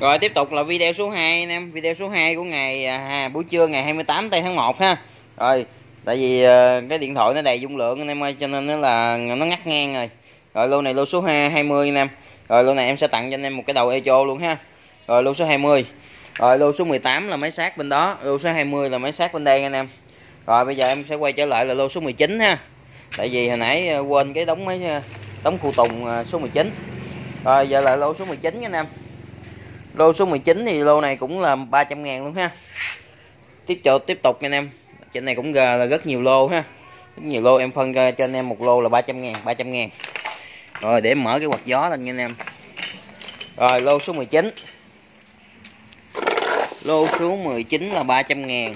rồi tiếp tục là video số 2 anh em. Video số 2 của ngày à, buổi trưa ngày 28 tây tháng 1 ha. Rồi tại vì à, cái điện thoại nó đầy dung lượng anh em ơi cho nên nó là nó ngắt ngang rồi. Rồi lô này lô số 2 20 anh em. Rồi lô này em sẽ tặng cho anh em một cái đầu echo luôn ha. Rồi lô số 20 rồi lô số 18 là máy sát bên đó. Lô số 20 là máy sát bên đây anh em. Rồi bây giờ em sẽ quay trở lại là lô số 19 ha. Tại vì hồi nãy à, quên cái đóng máy à, đóng khu tùng à, số 19 rồi giờ là lô số 19 anh em lô số 19 thì lô này cũng là 300 ngàn luôn ha. Tiếp tục tiếp tục anh em. Trên này cũng là rất nhiều lô ha. Rất nhiều lô em phân cho anh em một lô là 300 ngàn 300 ngàn. Rồi, để mở cái quạt gió lên nha anh em. Rồi, lô số 19 lô số 19 là 300 ngàn.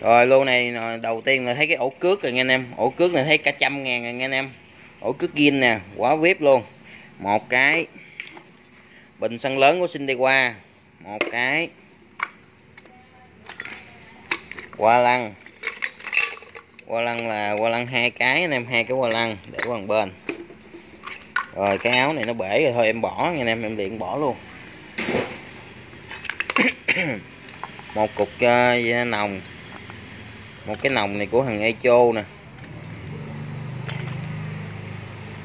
Rồi, lô này đầu tiên là thấy cái ổ cước rồi nha anh em. Ổ cước này thấy cả trăm ngàn rồi nha anh em. Ổ cước gin nè, quá vip luôn. Một cái bình xăng lớn của sinh đi qua một cái. Qua lăng. Qua lăng là qua lăng hai cái. Anh em hai cái qua lăng để qua bên. Rồi cái áo này nó bể rồi thôi em bỏ. Nha anh em em điện bỏ luôn. Một cục uh, nòng. Một cái nòng này của thằng Echo nè.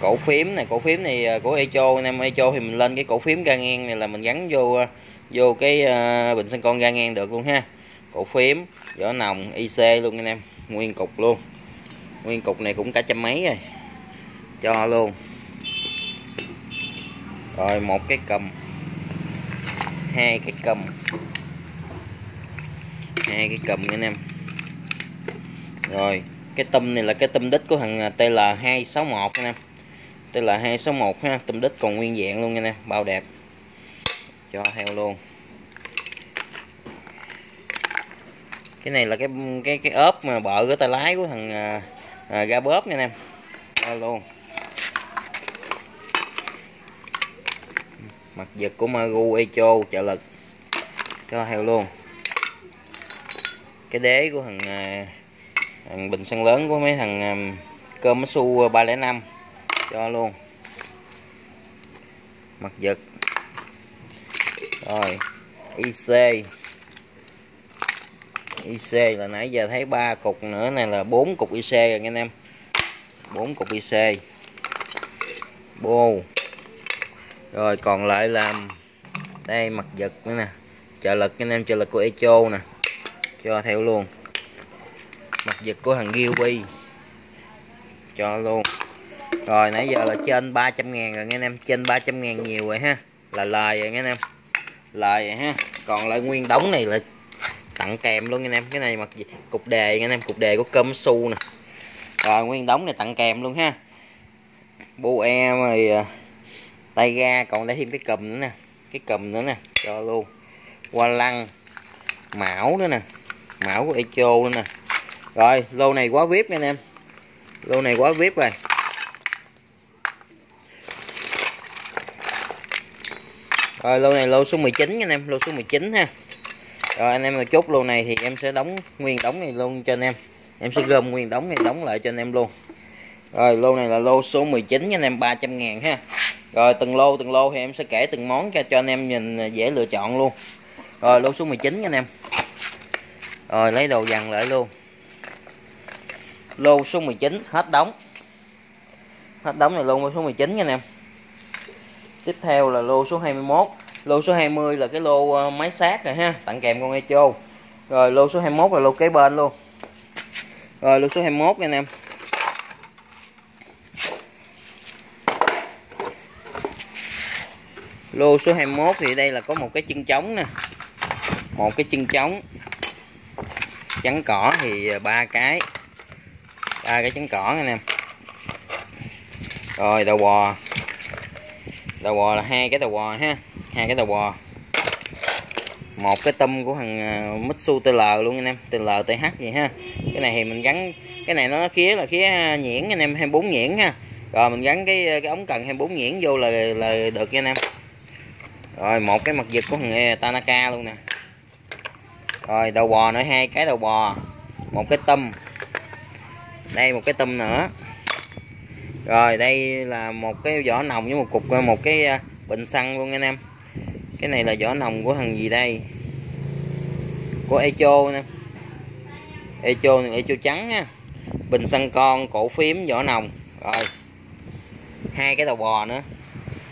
Cổ phím này, cổ phím này à, của Echo. Anh em Echo thì mình lên cái cổ phím ga ngang này là mình gắn vô à, vô cái à, bình xăng con ga ngang được luôn ha. Cổ phím, vỏ nòng IC luôn anh em. Nguyên cục luôn. Nguyên cục này cũng cả trăm mấy rồi. Cho luôn. Rồi, một cái cầm. Hai cái cầm. Hai cái cầm anh em. Rồi, cái tâm này là cái tâm đích của thằng TL261 anh em. TL261 ha tâm đích còn nguyên dạng luôn nha nè bao đẹp. Cho theo luôn. Cái này là cái cái cái ốp mà bợ cái tay lái của thằng à, à, ga bóp nha em cho luôn. Mặt giật của maru Echo trợ lực. Cho theo luôn. Cái đế của thằng, à, thằng bình xăng lớn của mấy thằng à, cơm su 305 cho luôn. Mặt giật. Rồi IC IC là nãy giờ thấy ba cục nữa, này là bốn cục IC rồi anh em. Bốn cục IC bô. Rồi, còn lại làm đây, mặt giật nữa nè. Trợ lực, anh em, trợ lực của Echo nè. Cho theo luôn. Mặt giật của thằng Gilby. Cho luôn rồi, nãy giờ là trên 300 ngàn rồi anh em. Trên 300 ngàn nhiều rồi ha. Là lời rồi anh em. Lời rồi ha. Còn lại nguyên đống này là tặng kèm luôn anh em. Cái này mặt cục đề anh em. Cục đề của cơm su nè. Rồi, nguyên đống này tặng kèm luôn ha. Bu e rồi à, tay ga, còn để thêm cái cùm nữa nè. Cái cùm nữa nè, cho luôn. Qua lăng, mão nữa nè. Mão của echo nữa nè. Rồi, lô này quá vip anh em. Lô này quá vip rồi. Rồi, lô này lô số 19 anh em, lô số 19 ha. Rồi, anh em mà chốt lô này thì em sẽ đóng nguyên đóng này luôn cho anh em. Em sẽ gom nguyên đóng này, đóng lại cho anh em luôn. Rồi, lô này là lô số 19 anh em 300 ngàn ha. Rồi, từng lô từng lô thì em sẽ kể từng món cho cho anh em nhìn à, dễ lựa chọn luôn. Rồi, lô số 19 anh em. Rồi, lấy đồ dằn lại luôn. Lô số 19 hết đóng hết đóng này lô số 19 anh em tiếp theo là lô số 21 lô số 20 là cái lô ờ, máy sát rồi ha. Tặng kèm con echo. Rồi, lô số 21 là lô kế bên luôn. Rồi, lô số 21 anh em lô số 21 thì đây là có một cái chân trống nè. Một cái chân trống trắng cỏ thì ờ, ba cái. Ba cái trắng cỏ anh em rồi, đầu bò đầu bò là hai cái đầu bò ha. Hai cái đầu bò một cái tâm của thằng à, Mitsu TL luôn anh em. TL TH vậy ha. Cái này thì mình gắn, cái này nó khía là khía nhuyễn anh em 24 nhuyễn ha. Rồi mình gắn cái cái ống cần 24 nhuyễn vô là là được nha anh em. Rồi một cái mặt giật của thằng à, Tanaka luôn nè. Rồi đầu bò nữa, hai cái đầu bò một cái tâm. Đây, một cái tâm nữa rồi, đây là một cái vỏ nòng với một cục ờ, một cái ờ, bình xăng luôn anh em. Cái này là vỏ nòng của thằng gì đây? Của Echo nè. Echo này, Echo trắng nha bình xăng con, cổ phím, vỏ nòng. Rồi. Hai cái đầu bò nữa.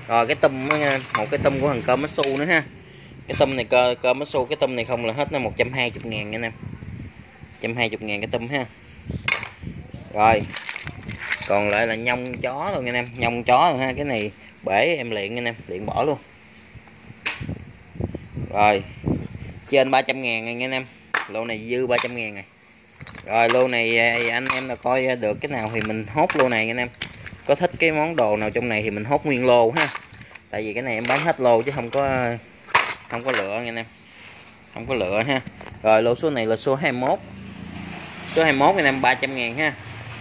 Rồi, cái tâm một cái tâm của thằng cơm su nữa ha. Cái tâm này cơ cơm su cái tâm này không là hết, nó 120 ngàn nha em. 120 ngàn cái tâm ha. Rồi còn lại là nhông chó luôn anh em. Nhông chó luôn ha, cái này bể em luyện anh em luyện bỏ luôn. Rồi, trên 300 ngàn anh em. Lô này dư 300 ngàn này. Rồi, lô này à, anh em là coi à, được cái nào thì mình hốt lô này anh em. Có thích cái món đồ nào trong này thì mình hốt nguyên lô ha. Tại vì cái này em bán hết lô chứ không có không có lựa anh em. Không có lựa ha. Rồi, lô số này là số 21 số 21 anh em 300 ngàn ha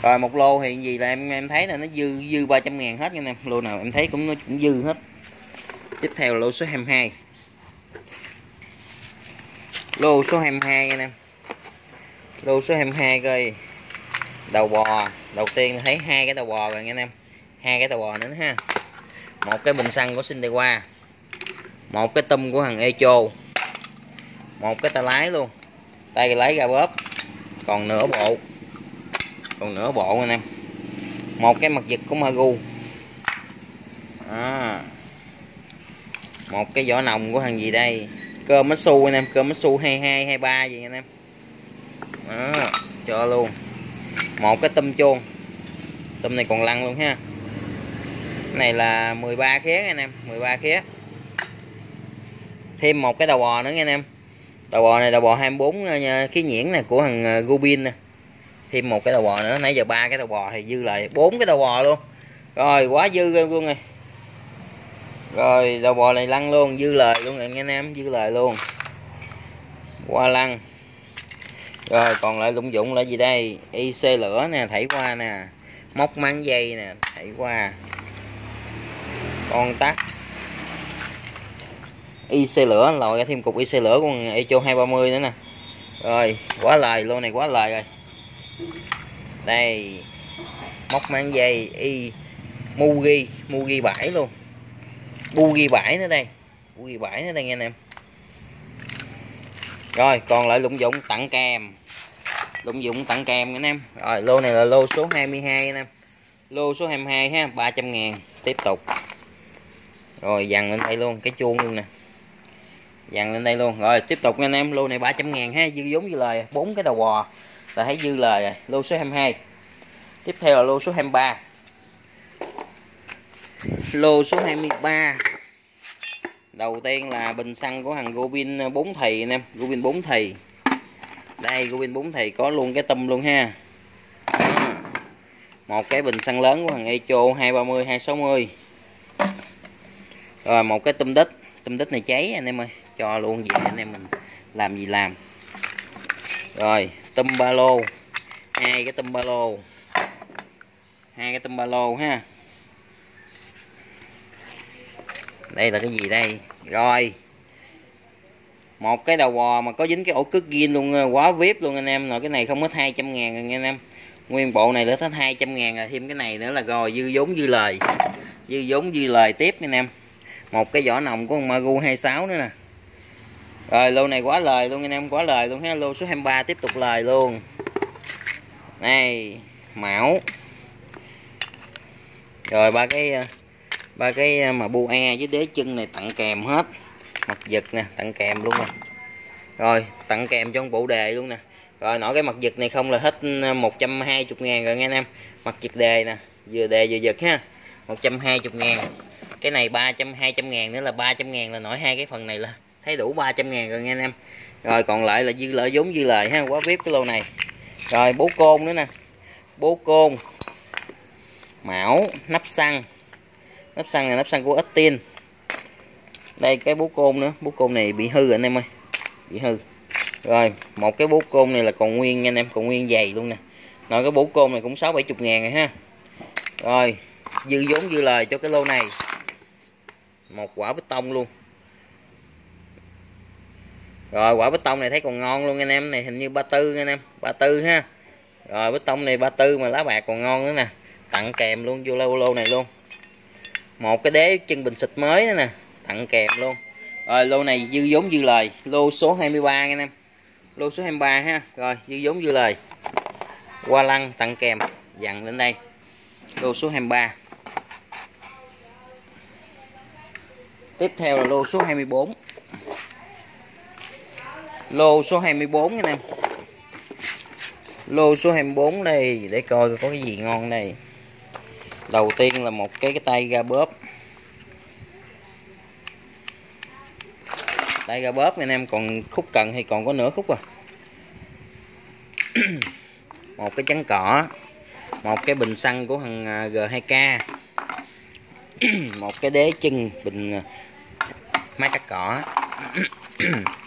rồi, một lô thì gì là em em thấy là nó dư dư 300 ngàn hết anh em lô nào em thấy cũng, nó cũng dư hết. Tiếp theo là lô số 22 lô số 22 anh em lô số 22 coi. Đầu bò. Đầu tiên thấy hai cái đầu bò rồi anh em hai cái đầu bò nữa ha. Một cái bình xăng của sinh qua một cái tum của thằng Echo. Một cái tay lái luôn. Tay lái ra bóp. Còn nửa bộ còn nửa bộ anh em. Một cái mặt giật của Magu. À. một cái vỏ nòng của thằng gì đây? Cơ mất su anh em cơ mất su 22 23 gì anh em. À, cho luôn. Một cái tôm chuông. Tôm này còn lăn luôn ha. Cái này là 13 khía anh em 13 khía. Thêm một cái đầu bò nữa nha anh em. Đầu bò này đầu bò 24 ờ, khí nhuyễn này của thằng ờ, Gubin nè thêm một cái đầu bò nữa. Nãy giờ ba cái đầu bò thì dư lại bốn cái đầu bò luôn. Rồi, quá dư luôn này. Rồi đầu bò này lăn luôn, dư lời luôn rồi anh em dư lời luôn. Qua lăn. Rồi, còn lại lụng dụng là gì đây? Ic lửa nè, thảy qua nè. Móc máng dây nè, thảy qua. Con tắt. Ic lửa, lòi ra thêm cục ic lửa của echo 230 nữa nè. Rồi, quá lời luôn này quá lời rồi đây, móc mang dây y mugi mugi bãi luôn. Bugi bãi nữa đây bugi bãi nữa đây nghe anh em. Rồi, còn lại lụng dụng tặng kèm. Lụng dụng tặng kèm anh em. Rồi, lô này là lô số 22 anh em. Lô số 22 ha 300 ngàn. Tiếp tục. Rồi, dằn lên đây luôn, cái chuông luôn nè. Dằn lên đây luôn. Rồi, tiếp tục nha anh em. Lô này 300 ngàn ha, dư giống như lời, bốn cái đầu bò là thấy dư lời rồi. Lô số 22 tiếp theo là lô số 23 lô số 23 đầu tiên là bình xăng của thằng Gobin 4 thì anh em Gobin 4 thì. Đây, Gobin 4 thì có luôn cái tâm luôn ha. Một cái bình xăng lớn của thằng Echo 230 260 rồi, một cái tâm đít. Tâm đít này cháy anh em ơi. Cho luôn vậy anh em mình. Làm gì làm rồi tôm ba lô. Hai cái tôm ba lô. Hai cái tôm ba lô ha. Đây là cái gì đây? Rồi. Một cái đầu bò mà có dính cái ổ cước gin luôn à, quá vip luôn anh em. Rồi cái này không hết 200 ngàn rồi anh em. Nguyên bộ này nữa hết 200 ngàn rồi, thêm cái này nữa là rồi, dư vốn dư lời. Dư vốn dư lời tiếp anh em. Một cái vỏ nòng của con Magu 26 nữa nè rồi, lô này quá lời luôn, anh em quá lời luôn ha. Lô số 23 tiếp tục lời luôn. Này, mão. Rồi, ba cái ờ, ba cái ờ, mà bu e với đế chân này tặng kèm hết. Mặt giật nè, tặng kèm luôn nè. Rồi, tặng kèm cho bộ đề luôn nè. Rồi, nổi cái mặt giật này không là hết ờ, 120 ngàn rồi nghe anh em. Mặt giật đề nè, vừa đề vừa giật ha. 120 ngàn. Cái này 300 200 ngàn nữa là 300 ngàn là nổi hai cái phần này là thấy đủ 300 ngàn rồi nha anh em. Rồi, còn lại là dư lợi vốn dư lời ha, quá vip cái lô này. Rồi, bố côn nữa nè. Bố côn. Mão, nắp xăng. Nắp xăng này nắp xăng của ít đây, cái bố côn nữa. Bố côn này bị hư rồi, anh em ơi. Bị hư. Rồi, một cái bố côn này là còn nguyên nha anh em, còn nguyên dày luôn nè. Nói cái bố côn này cũng sáu bảy chục ngàn rồi ha. Rồi, dư vốn dư lời cho cái lô này. Một quả bê tông luôn rồi, quả bê tông này thấy còn ngon luôn anh em, này hình như ba tư anh em, ba tư ha. Rồi bê tông này ba tư mà lá bạc còn ngon nữa nè. Tặng kèm luôn, vô lô lô này luôn. Một cái đế chân bình xịt mới nữa nè, tặng kèm luôn. Rồi, lô này dư vốn dư lời, lô số 23 anh em. Lô số 23 ha, rồi, dư vốn dư lời. Qua lăng tặng kèm, dặn lên đây. Lô số 23 tiếp theo là lô số 24 lô số 24 anh em lô số 24 đây, để coi có cái gì ngon đây. Đầu tiên là một cái cái tay ga bóp. Tay ga bóp anh em, còn khúc cần thì còn có nửa khúc à. Một cái chắn cỏ, một cái bình xăng của thằng à, G2K một cái đế chân bình à, máy cắt cỏ.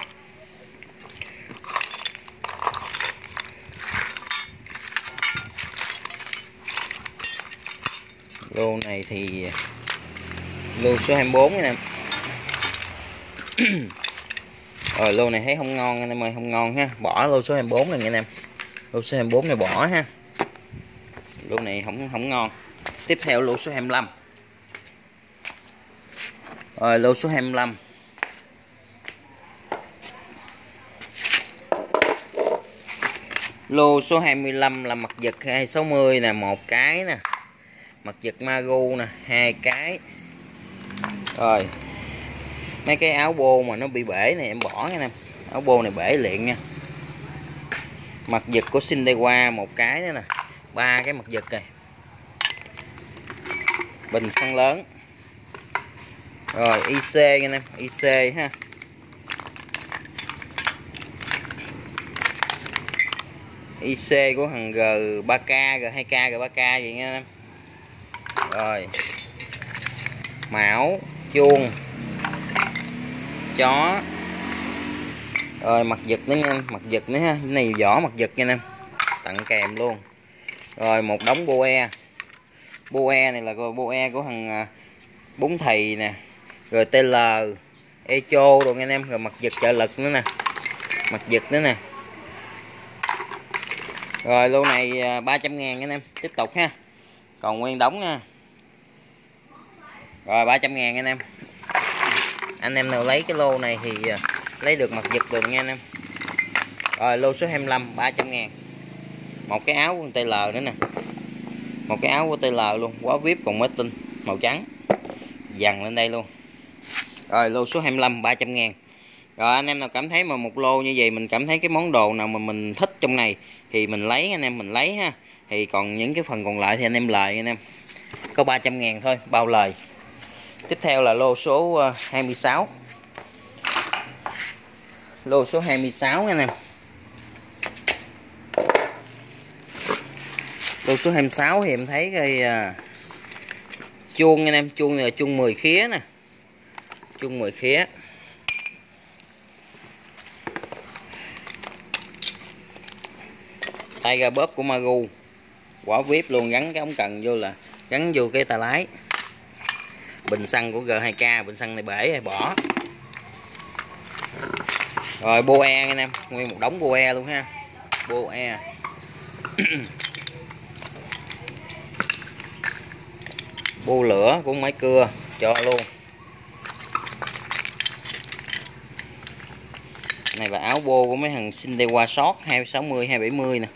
lô này thì lô số 24 nha em rồi lô này thấy không ngon anh em ơi, không ngon ha. Bỏ lô số 24 này nha anh em. Lô số 24 này bỏ ha. Lô này không không ngon. Tiếp theo lô số 25 rồi, lô số 25 lô số 25 là mặt giật 260 nè, một cái nè mặt giật magu nè, hai cái. Rồi. Mấy cái áo bô mà nó bị bể này, em bỏ nha em áo bô này bể liền nha. Mặt giật của qua một cái nữa nè. Ba cái mặt giật này bình xăng lớn. Rồi IC nha em IC ha. IC của thằng G3K G2K G3K vậy nha. em rồi. Mão, chuông. Chó. Rồi, mặt giật nữa nha, mặt giật nữa ha. Cái này vỏ mặt giật nha em tặng kèm luôn. Rồi, một đống boe. Boe này là boe của thằng à, bún thầy nè. Rồi tl echo rồi anh em. Rồi, mặt giật trợ lực nữa nè. Mặt giật nữa nè. Rồi, lô này à, 300 trăm ngàn anh em. Tiếp tục ha. Còn nguyên đóng nha rồi 300 ngàn anh em. Anh em nào lấy cái lô này thì à, lấy được mặt giật được nha anh em. Rồi, lô số 25 300 ngàn. Một cái áo của TL nữa nè. Một cái áo của TL luôn, quá vip còn mới tinh, màu trắng. Dằn lên đây luôn. Rồi, lô số 25 300 ngàn. Rồi, anh em nào cảm thấy mà một lô như vậy, mình cảm thấy cái món đồ nào mà mình thích trong này, thì mình lấy, anh em mình lấy ha. Thì còn những cái phần còn lại thì anh em lời anh em. Có 300 ngàn thôi, bao lời tiếp theo là lô số ờ, 26 lô số 26 nha anh em lô số 26 thì em thấy cái uh, chuông anh em chuông này là chuông 10 khía nè. Chuông 10 khía. Tay ga bóp của Magu. Quả vip luôn gắn cái ống cần vô là gắn vô cái tay lái bình xăng của G2K bình xăng này bể rồi bỏ. Rồi boe anh em nguyên một đống boe luôn ha. Boe bô lửa của máy cưa, cho luôn. Này là áo bô của mấy thằng Sindewa hai 260 270 nè.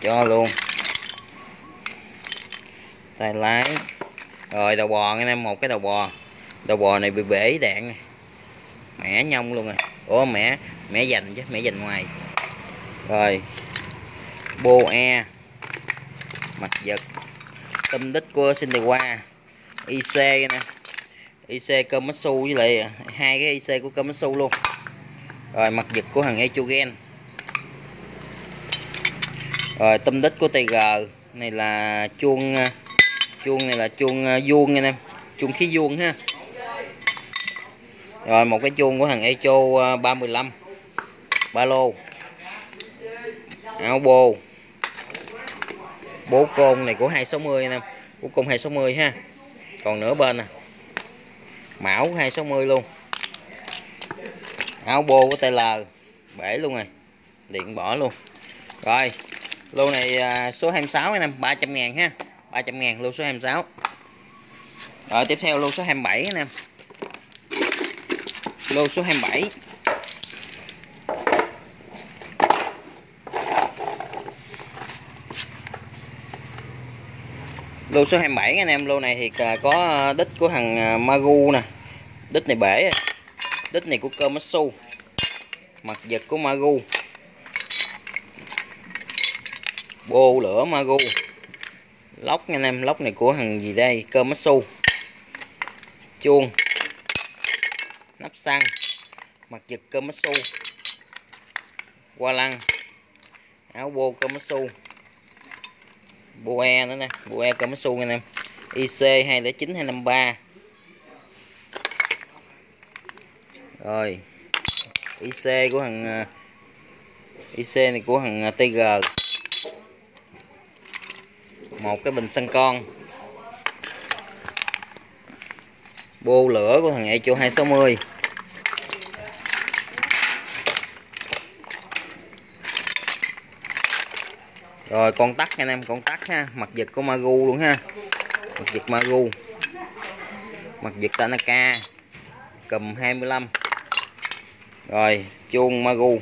Cho luôn tay lái. Rồi, đầu bò anh em một cái đầu bò. Đầu bò này bị bể đạn này mẻ nhông luôn rồi ủa, mẻ mẻ dành chứ, mẻ dành ngoài. Rồi, bô e mặt giật, tâm đích của sinh qua IC nè. IC Komatsu với lại hai cái IC của Komatsu luôn. Rồi mặt giật của thằng Echogen rồi, tâm đích của TG này là chuông chuông này là chuông à, vuông nha em. Chuông khí vuông ha. Rồi một cái chuông của thằng Echo à, uh, 315 ba lô. Áo bô bố côn này của 260 anh em. Bố côn 260 ha. Còn nửa bên nè. Mão 260 luôn. Áo bô của TL bể luôn rồi. Điện bỏ luôn. Rồi lô này à, số 26 anh em 300 ngàn ha. 300 ngàn lô số 26 rồi, tiếp theo lô số 27 anh em lô số 27 lô số 27 anh em lô này thì à, có à, đít của thằng à, Magu nè. Đít này bể. Đít này của cơm Komatsu. Mặt vật của Magu. Bô lửa Magu lóc nha anh em, lóc này của thằng gì đây? Cơm su chuông. Nắp xăng. Mặt giật cơm su qua lăng. Áo bô cơm Komatsu e nữa nè Boe su nha anh em. IC 209 253 rồi. IC của thằng à, IC này của thằng à, TG một cái bình xăng con. Bô lửa của thằng Echo 260 rồi, con tắt anh em, con tắt ha mặt giật của Magu luôn ha. Mặt giật Magu. Mặt giật Tanaka. Cầm 25 rồi, chuông Magu.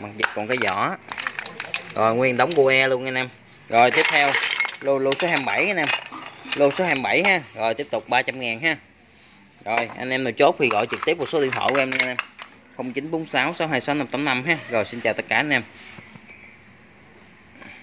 Mặt giật còn cái vỏ rồi, nguyên đóng bue luôn anh em. Rồi, tiếp theo. Lô lô số 27 anh em. Lô số 27 ha. Rồi, tiếp tục 300 ngàn ha. Rồi, anh em nào chốt thì gọi trực tiếp vào số điện thoại của em nha anh em. 0946 626 585 ha. Rồi, xin chào tất cả anh em.